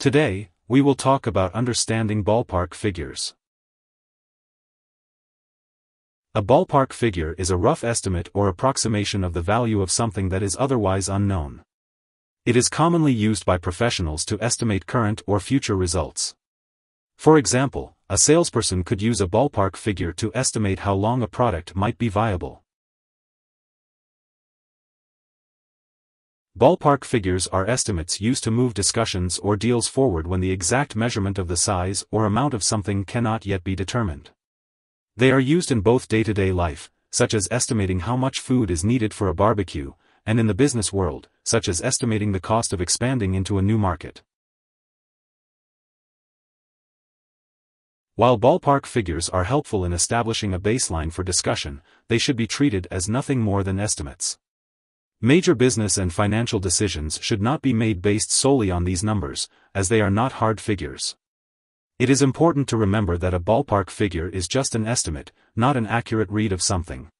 Today, we will talk about understanding ballpark figures. A ballpark figure is a rough estimate or approximation of the value of something that is otherwise unknown. It is commonly used by professionals to estimate current or future results. For example, a salesperson could use a ballpark figure to estimate how long a product might be viable. Ballpark figures are estimates used to move discussions or deals forward when the exact measurement of the size or amount of something cannot yet be determined. They are used in both day-to-day -day life, such as estimating how much food is needed for a barbecue, and in the business world, such as estimating the cost of expanding into a new market. While ballpark figures are helpful in establishing a baseline for discussion, they should be treated as nothing more than estimates. Major business and financial decisions should not be made based solely on these numbers, as they are not hard figures. It is important to remember that a ballpark figure is just an estimate, not an accurate read of something.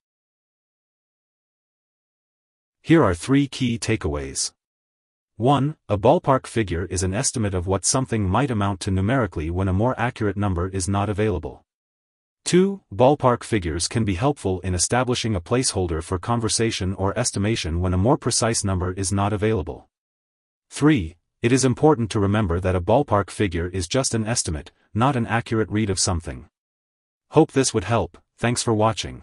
Here are three key takeaways. 1. A ballpark figure is an estimate of what something might amount to numerically when a more accurate number is not available. 2. Ballpark figures can be helpful in establishing a placeholder for conversation or estimation when a more precise number is not available. 3. It is important to remember that a ballpark figure is just an estimate, not an accurate read of something. Hope this would help, thanks for watching.